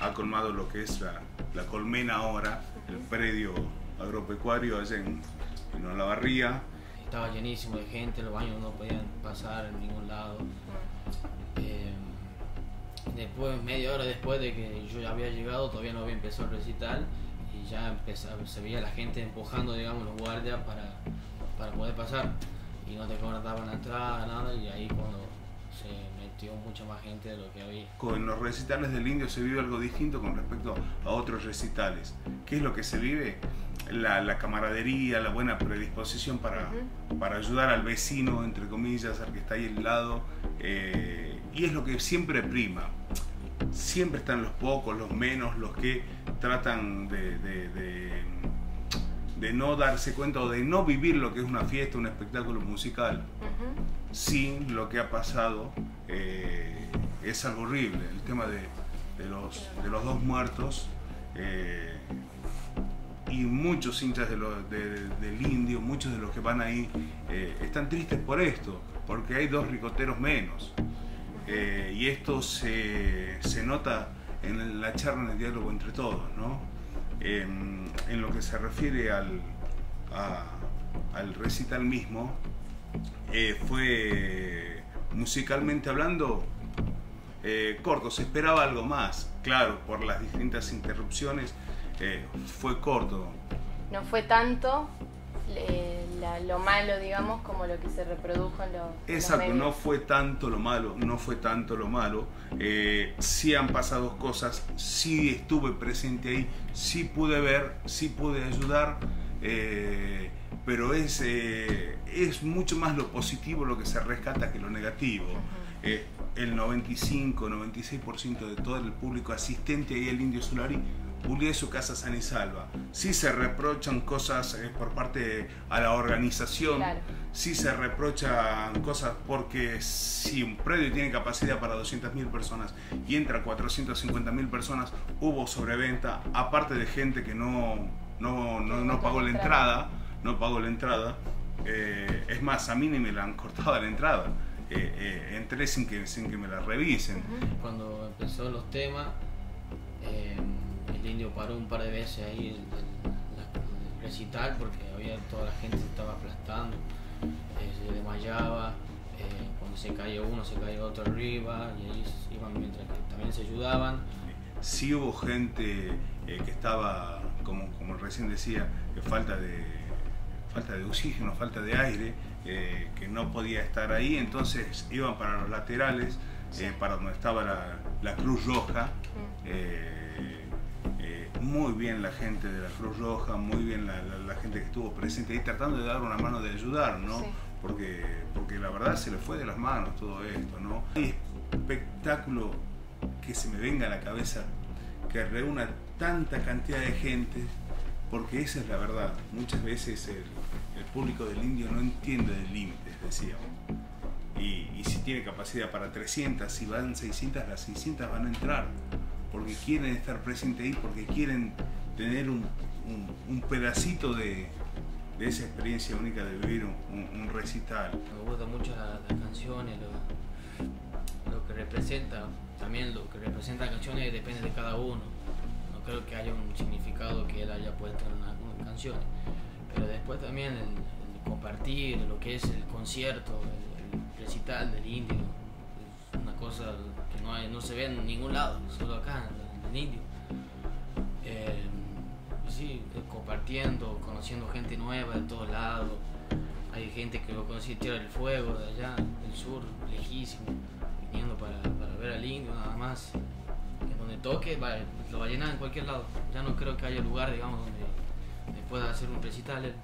ha colmado lo que es la, colmena ahora, el predio agropecuario allá en, en Olavarría. Estaba llenísimo de gente, los baños no podían pasar en ningún lado. Eh, después, media hora después de que yo ya había llegado, todavía no había empezado el recital y ya se veía la gente empujando, digamos, los guardias para, para poder pasar y no te la entrada, nada, y ahí cuando se metió mucha más gente de lo que había. Con los recitales del indio se vive algo distinto con respecto a otros recitales. ¿Qué es lo que se vive? La, la camaradería, la buena predisposición para, para ayudar al vecino, entre comillas, al que está ahí al lado. eh, y es lo que siempre prima. Siempre están los pocos, los menos, los que tratan de, de- de- de no darse cuenta o de no vivir lo que es una fiesta, un espectáculo musical sin lo que ha pasado eh, es algo horrible. El tema de, de los, de los dos muertos eh, y muchos hinchas de lo- de- del indio, muchos de los que van ahí, eh, están tristes por esto, porque hay dos ricoteros menos. Y esto se, se nota en la charla, en el diálogo entre todos, ¿no? En, lo que se refiere al, al recital mismo, eh, fue musicalmente hablando eh, corto, se esperaba algo más, claro, por las distintas interrupciones, eh, fue corto. No fue tanto la- lo malo, digamos, como lo que se reprodujo en, lo- en los Exacto, no fue tanto lo malo, no fue tanto lo malo. Eh, sí han pasado cosas, sí estuve presente ahí, sí pude ver, sí pude ayudar, eh, pero es, eh, es mucho más lo positivo lo que se rescata que lo negativo. Eh, el 95-96% de todo el público asistente ahí al Indio Solari pulió su casa sana y salva. Sí se reprochan cosas eh, por parte a la organización, Claro. sí se reprochan cosas porque si un predio tiene capacidad para 200.000 personas y entra 450.000 personas, hubo sobreventa, aparte de gente que no, no, no, no pagó la entrada, no pagó la entrada. Eh, es más, a mí ni me la han cortado la entrada. Eh, eh, entré sin que, sin que me la revisen. Cuando empezó los temas, eh, el indio paró un par de veces ahí el, el- la- el recital porque había toda la gente se estaba aplastando, eh, se desmayaba, eh, cuando se caía uno se caía otro arriba y ahí iban mientras que también se ayudaban. Sí hubo gente eh, que estaba, como, como recién decía, que falta de, falta de oxígeno, falta de aire, eh, que no podía estar ahí, entonces iban para los laterales, eh, para donde estaba la, la Cruz Roja. eh, muy bien la gente de la Cruz Roja, muy bien la, la- la gente que estuvo presente ahí tratando de dar una mano de ayudar, ¿no? Sí. Porque, porque la verdad se le fue de las manos todo esto, ¿no? Hay espectáculo que se me venga a la cabeza que reúna tanta cantidad de gente, porque esa es la verdad. Muchas veces el, el público del indio no entiende de límites, decíamos. Y, y si tiene capacidad para 300, si van 600, las 600 van a entrar, porque quieren estar presentes ahí, porque quieren tener un, un- pedacito de, de esa experiencia única de vivir un, un- recital. Me gustan mucho la- las canciones, lo, lo que representa, también lo que representa las canciones depende de cada uno. No creo que haya un significado que él haya puesto en una- una canción. Pero después también el, compartir, lo que es el concierto, el, el recital del indio, es una cosa no, se ve en ningún lado, solo acá, en el indio. Eh, sí, eh, compartiendo, conociendo gente nueva de todos lados. Hay gente que lo conocí Tierra del Fuego, de allá, del sur, lejísimo, viniendo para, para ver al indio nada más. Donde toque, lo va a llenar en cualquier lado. Ya no creo que haya lugar, digamos, donde, pueda hacer un recital.